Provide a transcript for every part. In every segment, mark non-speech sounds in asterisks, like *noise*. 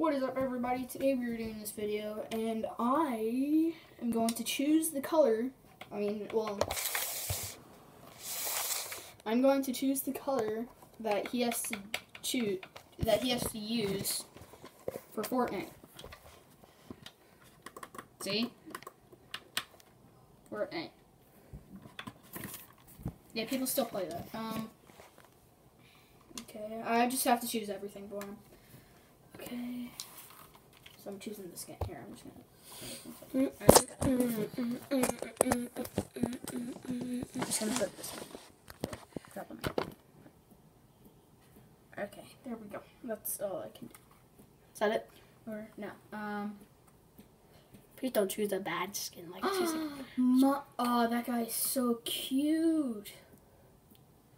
What is up everybody? Today we are doing this video and I am going to choose the color. I mean, well, I'm going to choose the color that he has to choose, that he has to use for Fortnite. See? Fortnite. Yeah, people still play that. Um, okay, I just have to choose everything for him. Okay. So I'm choosing the skin. Here, I'm just gonna. I'm just gonna put this one. Okay, there we go. That's all I can do. Is that it? Or no. Um. Please don't choose a bad skin like choose a- Ma- oh, that guy is so cute.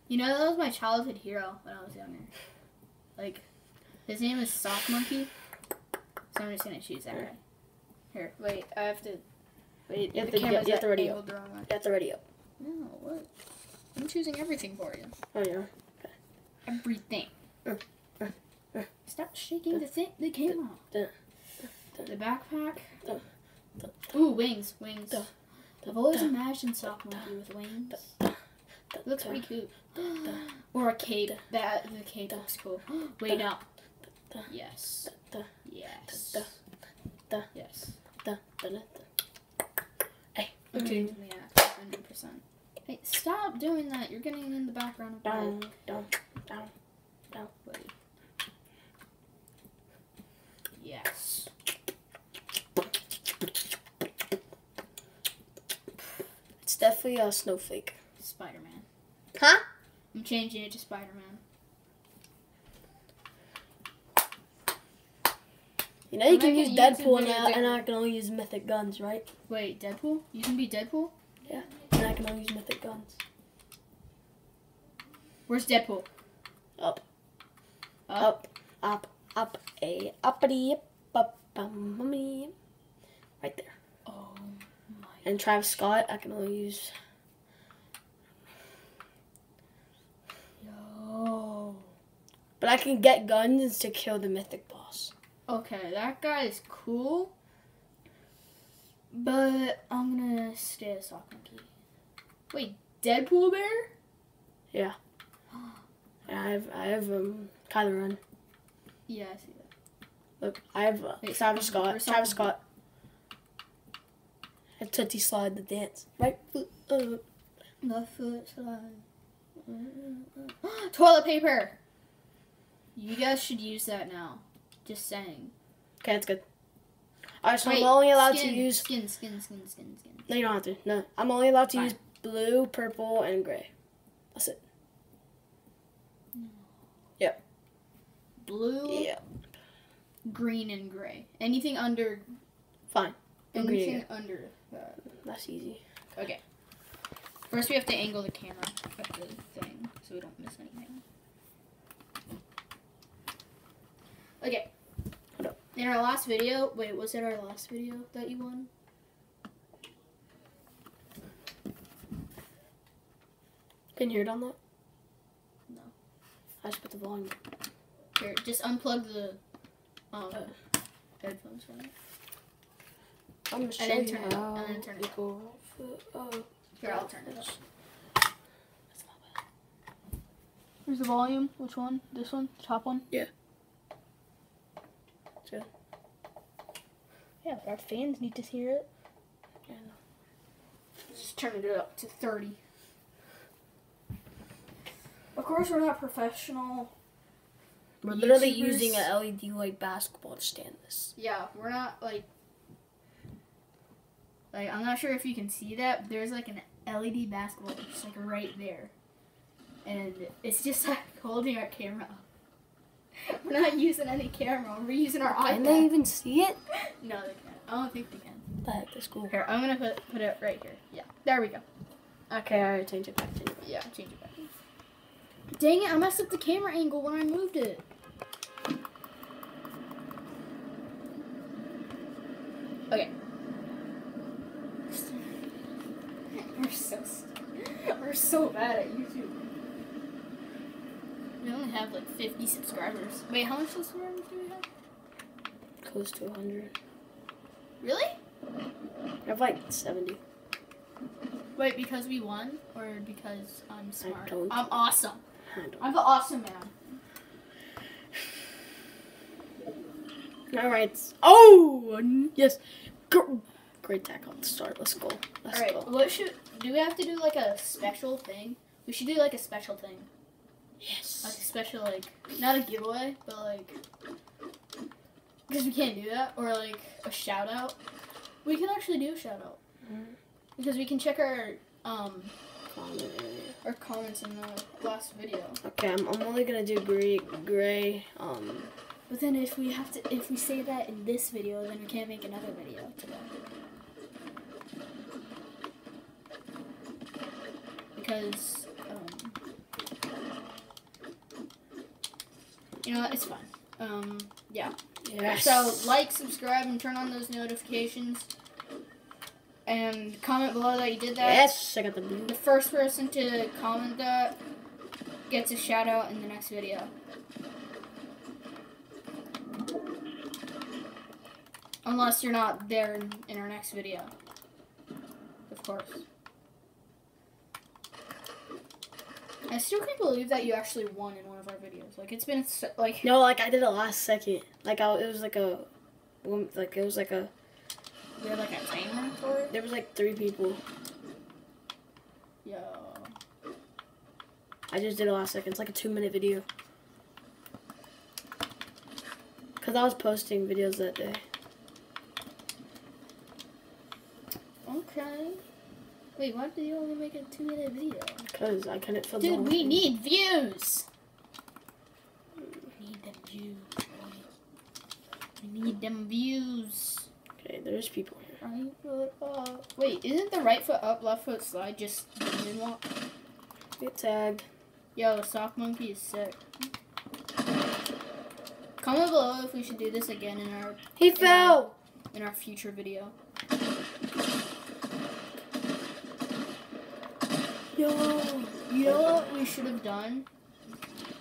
You know, that was my childhood hero when I was younger. Like, his name is Sock Monkey. So I'm just gonna choose that. Here, wait, I have to. Wait, You have the to- camera's you have to ready angled the wrong way. That's already up. No, what? I'm choosing everything for you. Oh yeah. Everything. Uh, uh, uh. Stop shaking the thing, the camera. the- the- The backpack. the- the- Ooh, wings, wings. the- I've always the- imagined Sock Monkey with wings. the- Looks pretty cute. or a cape. That the cape looks cool. *gasps* Wait the- no. the- Yes. Yes. Yes. Hey. Mm. I'm changing 100. percent Hey, stop doing that. You're getting in the background of my Down, down, down. Wait. Yes. It's definitely a snowflake. Spider Man. Huh? I'm changing it to Spider You know you I'm can use Deadpool now, and. I can only use mythic guns, right? Wait, Deadpool? You can be Deadpool? Yeah, and I can only use mythic guns. Where's Deadpool? Up, Up. up, up, up, a uppity, up, bummy. Right there. Oh my. And Travis Scott, I can only use. Yo. But I can get guns to kill the mythic boss. Okay, that guy is cool. But I'm gonna stay a sock monkey. Wait, Deadpool bear? Yeah, yeah I have, I have um, Kylo Ren. Yeah, I see that. Look, I have uh, Wait, Travis Scott. Travis Scott. And Tootsie Slide the dance. Right foot up. The foot slide. *gasps* Toilet paper! You guys should use that now. Just saying. Okay, that's good. Alright, so Wait, I'm only allowed skin, to use. skin, skin, skin, skin, skin. No, you don't have to. No, I'm only allowed to Fine. use blue, purple, and gray. That's it. No. Blue, Yeah. green, and gray. Anything under. Fine. And green Anything under that. That's easy. Okay. First, we have to angle the camera at the thing so we don't miss anything. Okay. Hold up. In our last video, wait, was it our last video that you won? Can you hear it on that? No. I just put the volume. Here, just unplug the um, headphones from it. I'm gonna show then you turn it up, how and then turn it you go foot up. Here, I'll turn it up. That's not bad. Here's the volume. Which one? This one? The top one? Yeah. good. Yeah, our fans need to hear it. Yeah, no. Just turn it up to 30. Of course, we're not professional. We're literally using an LED light basketball to stand this. Yeah, we're not like. Like, I'm not sure if you can see that, but there's like an LED basketball just like right there. And it's just like *laughs* holding our camera up. *laughs* We're not using any camera, we're using our iPad. Can they even see it? *laughs* No, they can't. I don't think they can. The heck, that's cool. Here, I'm gonna put, put it right here. Yeah, there we go. Okay, alright, change it back. Change it back. Yeah, change it back. Dang it, I messed up the camera angle when I moved it. Okay. *laughs* We're so we're so bad at YouTube. We only have like 50 subscribers. Wait, how much subscribers do we have? close to 100. Really? I have like 70. Wait, because we won, or because I'm smart? don't. I'm awesome. I I'm the awesome man. All right. Oh, yes. Great tackle the start. Let's go. Let's All right, go. what should do? We have to do like a special thing. We should do like a special thing, like a special like not a giveaway, but like because we can't do that, or like a shout out. We can actually do a shout out Mhm. because we can check our um our comments in the last video. Okay, I'm, I'm only gonna do gray, gray. Um, But then if we have to, if we say that in this video, then we can't make another video today. Because, um, you know, it's fine. Um, yeah. yes. So like, subscribe, and turn on those notifications. And comment below that you did that. Yes, I got the blue. The first person to comment that gets a shout out in the next video. Unless you're not there in our next video. Of course. I still can't believe that you actually won in one of our videos. Like it's been so, like No, like I did it last second. Like I, it was like a, like it was like a. had like a timer for it. There was like three people. Yo. I just did it last second. It's like a two minute video. Cause I was posting videos that day. Okay. Wait, why did you only make a two minute video? Cause I couldn't film. the Dude, we thing. need views. We need them views. We need them views. Okay, there's people here. Right foot up. Wait, isn't the right foot up, left foot slide just moonwalk? Get tagged. Yo, the sock monkey is sick. Comment below if we should do this again in our He fell. in our future video. Yo. You know what we should have done?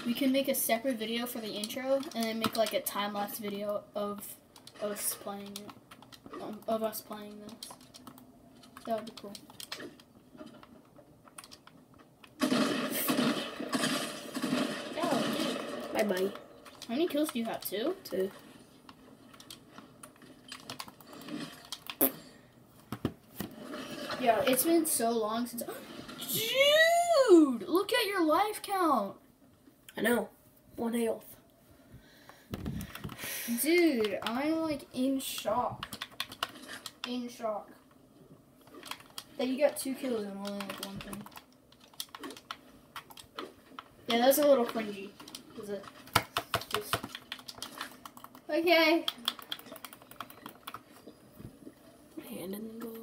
We can make a separate video for the intro and then make like a time lapse video of us playing it. Um, of us playing this. That would be cool. Oh, dude. Bye bye. How many kills do you have? Two? Two. Yeah, it's been so long since. Dude! Look at your life count! I know. One health. Dude, I'm like in shock. In shock. That you got two kills and only like one thing. Yeah, that's a little cringy. Is it? Just... Okay. Hand in the boy.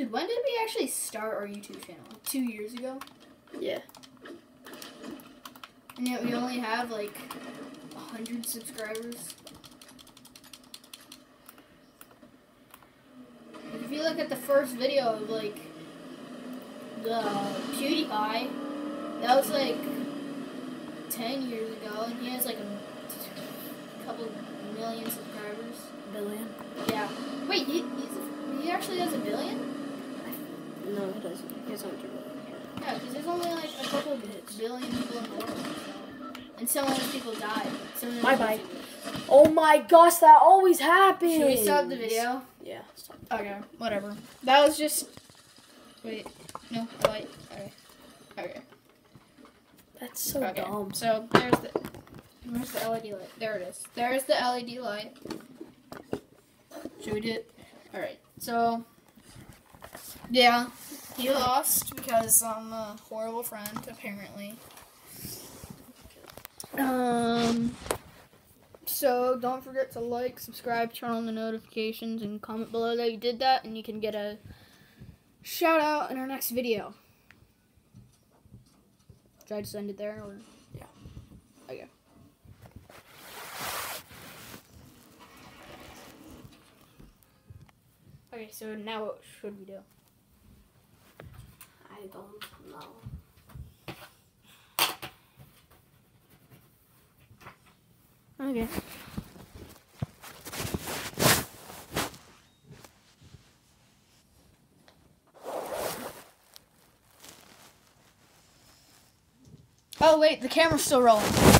Dude, when did we actually start our YouTube channel? Like two years ago? Yeah. And yet we only have like a hundred subscribers. If you look at the first video of like the PewDiePie, that was like ten years ago, and he has like a couple million subscribers. Billion. Yeah. Wait, he he actually has a billion? No, it doesn't. It's not true. Yeah, because there's only like a couple billion people in the world. And some of those people of them Bye-bye. YouTubers. Oh my gosh, that always happens. Should we stop the video? Yeah. Stop. Okay, whatever. That was just. Wait, no, the light. Okay. Okay. That's so okay. dumb. So there's the. Where's the LED light? There it is. There's the LED light. Should we do it? All right. So. Yeah, he lost because I'm a horrible friend, apparently. Um. So don't forget to like, subscribe, turn on the notifications, and comment below that you did that, and you can get a shout out in our next video. Should I just end it there, or Okay, so now what should we do? I don't know. Okay. Oh wait, the camera's still rolling.